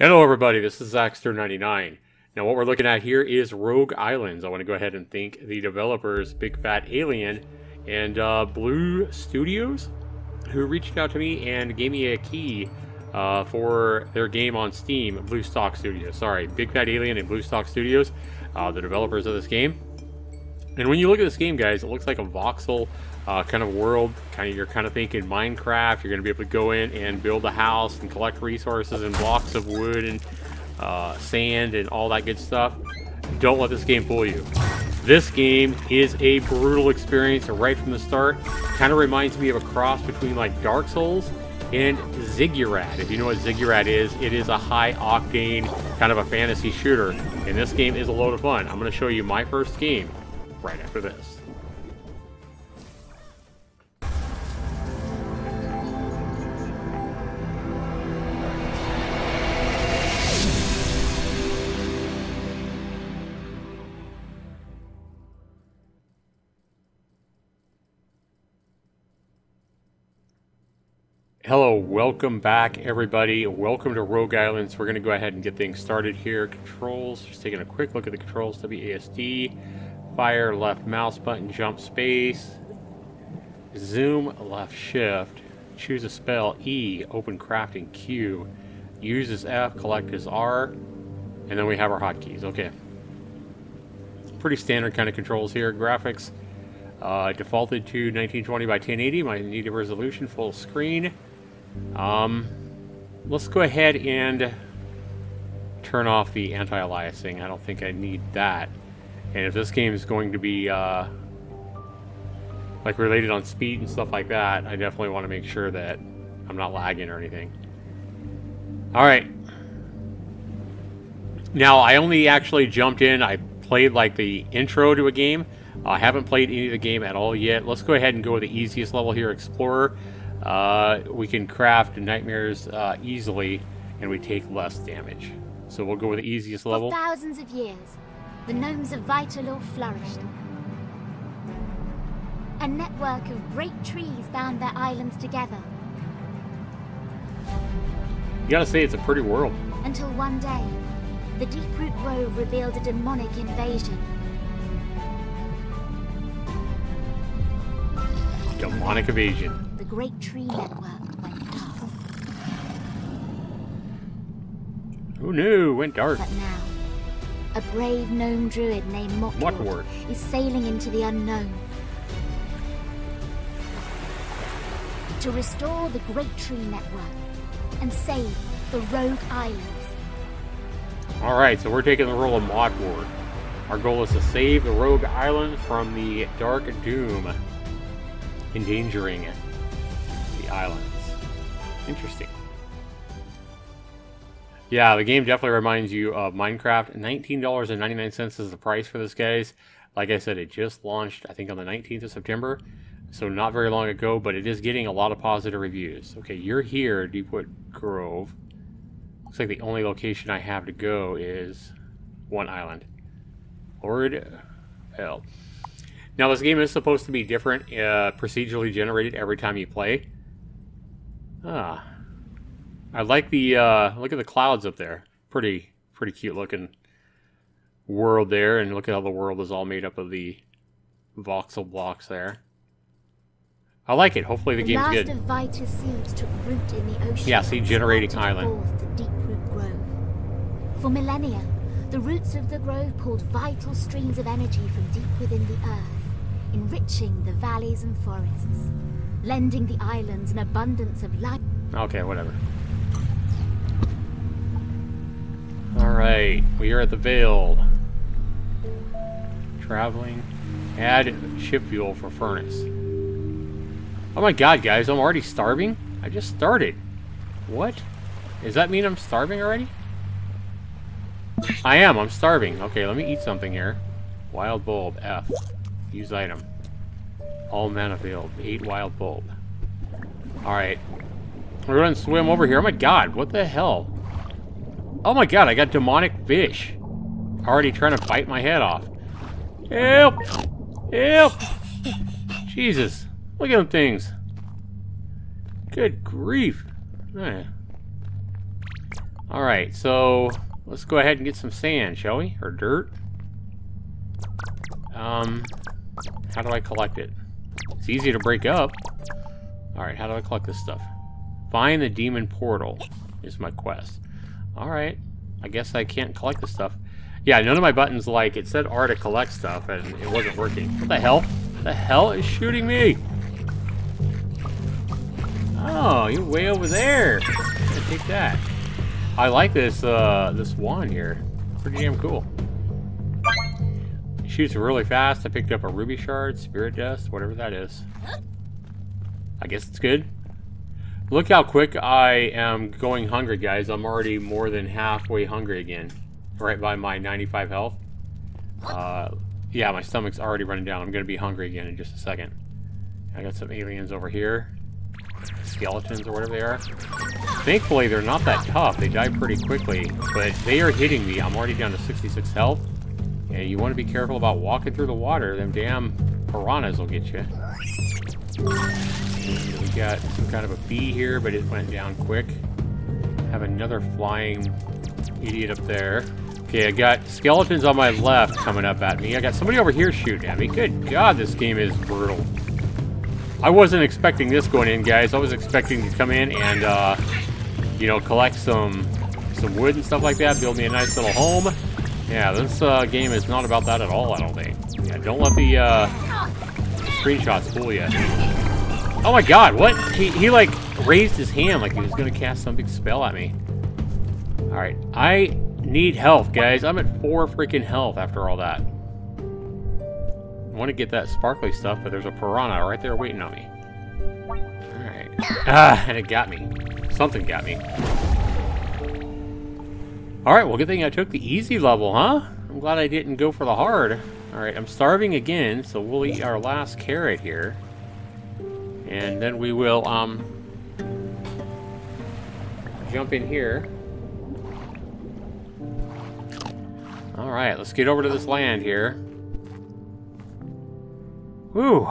Hello everybody, this is Zaxtor99. Now what we're looking at here is Rogue Islands. I want to go ahead and thank the developers Big Fat Alien and uh, Blue Studios who reached out to me and gave me a key uh, for their game on Steam, Blue Stock Studios. Sorry, Big Fat Alien and Blue Stock Studios, uh, the developers of this game. And when you look at this game, guys, it looks like a voxel uh, kind of world. Kind of, you're kind of thinking Minecraft. You're going to be able to go in and build a house and collect resources and blocks of wood and uh, sand and all that good stuff. Don't let this game fool you. This game is a brutal experience right from the start. Kind of reminds me of a cross between like Dark Souls and Ziggurat. If you know what Ziggurat is, it is a high octane kind of a fantasy shooter. And this game is a load of fun. I'm going to show you my first game right after this. Hello, welcome back everybody. Welcome to Rogue Islands. We're going to go ahead and get things started here. Controls, just taking a quick look at the controls. WASD, fire, left mouse button, jump space, zoom, left shift, choose a spell, E, open crafting, Q, use is F, collect is R, and then we have our hotkeys. Okay. Pretty standard kind of controls here. Graphics, uh, defaulted to 1920 by 1080, my native resolution, full screen. Um, let's go ahead and turn off the anti-aliasing. I don't think I need that. And if this game is going to be uh, like related on speed and stuff like that, I definitely want to make sure that I'm not lagging or anything. All right. Now, I only actually jumped in. I played like the intro to a game. I haven't played any of the game at all yet. Let's go ahead and go with the easiest level here, Explorer. Uh, we can craft nightmares uh, easily, and we take less damage. So we'll go with the easiest level. For thousands of years, the gnomes of Vitalor flourished. A network of great trees bound their islands together. You gotta say, it's a pretty world. Until one day, the Deeproot Grove revealed a demonic invasion. Demonic invasion The great tree network went dark. Who knew? Went dark. But now, a brave gnome druid named Motward is sailing into the unknown. To restore the Great Tree Network and save the Rogue Islands. Alright, so we're taking the role of Motward. Our goal is to save the Rogue Island from the Dark Doom, endangering it The islands. Interesting. Yeah, the game definitely reminds you of Minecraft. $19.99 is the price for this, guys. Like I said, it just launched, I think, on the 19th of September. So not very long ago, but it is getting a lot of positive reviews. Okay, you're here, Deepwood Grove. Looks like the only location I have to go is one island. Lord hell. Now, this game is supposed to be different, uh, procedurally generated every time you play. Ah. I like the, uh, look at the clouds up there. Pretty, pretty cute looking world there. And look at how the world is all made up of the voxel blocks there. I like it. Hopefully the, the game's good. Of seeds took root in the ocean yeah, see, generating island. The deep root grove. For millennia, the roots of the grove pulled vital streams of energy from deep within the earth, enriching the valleys and forests lending the islands an abundance of life. Okay, whatever. Alright, we are at the Vale. Traveling. Add ship fuel for furnace. Oh my god, guys, I'm already starving? I just started. What? Does that mean I'm starving already? I am, I'm starving. Okay, let me eat something here. Wild bulb, F. Use item. All mana field. Ate wild bulb. Alright. We're gonna swim over here. Oh my god, what the hell? Oh my god, I got demonic fish. Already trying to bite my head off. Help! Help! Jesus. Look at them things. Good grief. Alright, so let's go ahead and get some sand, shall we? Or dirt? Um, how do I collect it? It's easy to break up. Alright, how do I collect this stuff? Find the demon portal is my quest. Alright, I guess I can't collect this stuff. Yeah, none of my buttons, like, it said R to collect stuff, and it wasn't working. What the hell? The hell is shooting me? Oh, you're way over there. take that. I like this, uh, this wand here. Pretty damn cool. It shoots really fast. I picked up a ruby shard, spirit dust, whatever that is. I guess it's good. Look how quick I am going hungry, guys. I'm already more than halfway hungry again. Right by my 95 health. Uh, yeah, my stomach's already running down. I'm going to be hungry again in just a second. I got some aliens over here. Skeletons or whatever they are. Thankfully, they're not that tough. They die pretty quickly. But they are hitting me. I'm already down to 66 health. And you want to be careful about walking through the water. Them damn piranhas will get you. We got some kind of a bee here, but it went down quick. Have another flying idiot up there. Okay, I got skeletons on my left coming up at me. I got somebody over here shooting at me. Good God, this game is brutal. I wasn't expecting this going in, guys. I was expecting to come in and, uh, you know, collect some some wood and stuff like that, build me a nice little home. Yeah, this uh, game is not about that at all, I don't think. Yeah, don't let the, uh, screenshots fool you. Oh my god, what? He, he, like, raised his hand like he was gonna cast some big spell at me. Alright, I need health, guys. I'm at four freaking health after all that. I want to get that sparkly stuff, but there's a piranha right there waiting on me. Alright. Ah, and it got me. Something got me. Alright, well, good thing I took the easy level, huh? I'm glad I didn't go for the hard. Alright, I'm starving again, so we'll eat our last carrot here. And then we will, um... Jump in here. Alright, let's get over to this land here. Whew.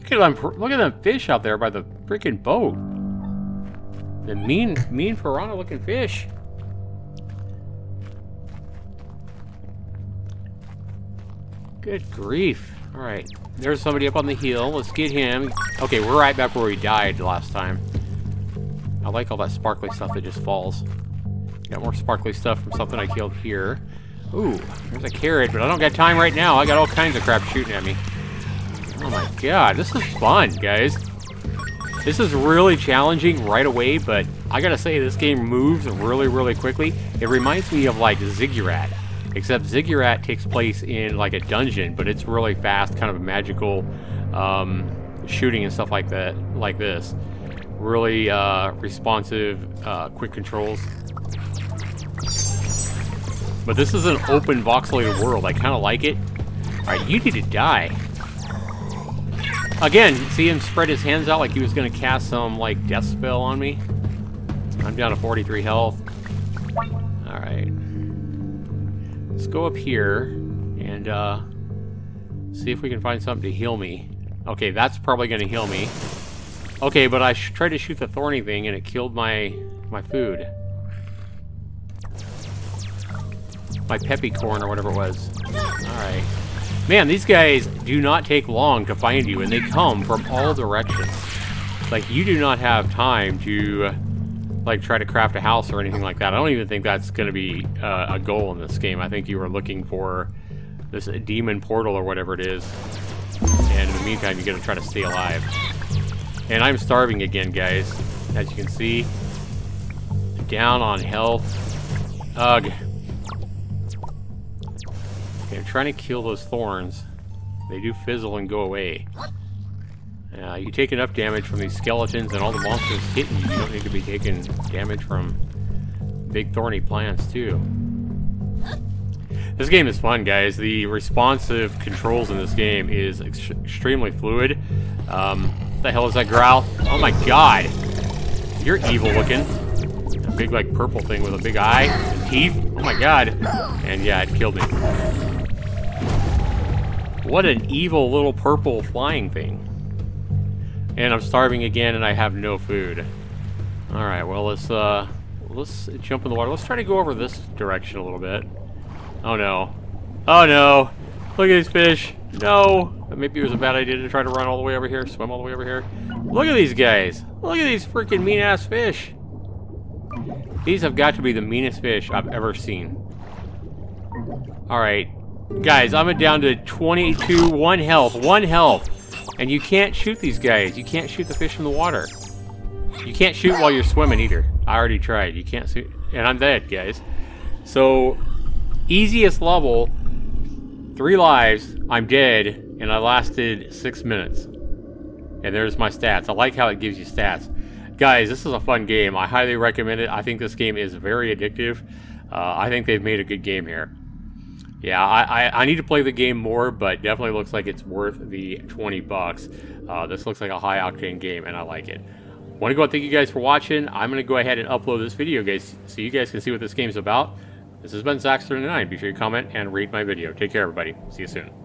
Look at them, look at them fish out there by the freaking boat. The mean, mean piranha looking fish. Good grief. Alright, there's somebody up on the hill. Let's get him. Okay, we're right back where we died last time. I like all that sparkly stuff that just falls. Got more sparkly stuff from something I killed here. Ooh, there's a carrot, but I don't got time right now. I got all kinds of crap shooting at me. Oh my god, this is fun, guys. This is really challenging right away, but I gotta say, this game moves really, really quickly. It reminds me of, like, Ziggurat. Except Ziggurat takes place in, like, a dungeon, but it's really fast, kind of magical um, shooting and stuff like that, like this. Really uh, responsive, uh, quick controls. But this is an open voxelated world. I kind of like it. Alright, you need to die. Again, see him spread his hands out like he was going to cast some, like, death spell on me? I'm down to 43 health. Let's go up here and, uh, see if we can find something to heal me. Okay, that's probably going to heal me. Okay, but I tried to shoot the thorny thing and it killed my, my food. my peppy corn or whatever it was. Alright. Man, these guys do not take long to find you, and they come from all directions. Like, you do not have time to, like, try to craft a house or anything like that. I don't even think that's going to be uh, a goal in this game. I think you were looking for this demon portal or whatever it is. And in the meantime, you got to try to stay alive. And I'm starving again, guys. As you can see. Down on health. Ugh. Okay, I'm trying to kill those thorns. They do fizzle and go away. Uh, you take enough damage from these skeletons and all the monsters hitting you. You don't need to be taking damage from big thorny plants, too. This game is fun, guys. The responsive controls in this game is ex extremely fluid. Um, the hell is that growl? Oh my god! You're evil looking. A big, like, purple thing with a big eye and teeth. Oh my god. And yeah, it killed me. What an evil little purple flying thing. And I'm starving again and I have no food. Alright, well let's uh let's jump in the water. Let's try to go over this direction a little bit. Oh no. Oh no. Look at these fish. No. Maybe it was a bad idea to try to run all the way over here, swim all the way over here. Look at these guys. Look at these freaking mean ass fish. These have got to be the meanest fish I've ever seen. Alright. Guys, I'm down to 22, one health, one health. And you can't shoot these guys. You can't shoot the fish in the water. You can't shoot while you're swimming either. I already tried. You can't shoot. And I'm dead, guys. So, easiest level, three lives, I'm dead, and I lasted six minutes. And there's my stats. I like how it gives you stats. Guys, this is a fun game. I highly recommend it. I think this game is very addictive. Uh, I think they've made a good game here. Yeah, I, I, I, need to play the game more, but definitely looks like it's worth the 20 bucks. Uh, this looks like a high octane game, and I like it. Want to go and thank you guys for watching. I'm going to go ahead and upload this video, guys, so you guys can see what this game's about. This has been Zaxtor99. Be sure you comment and rate my video. Take care, everybody. See you soon.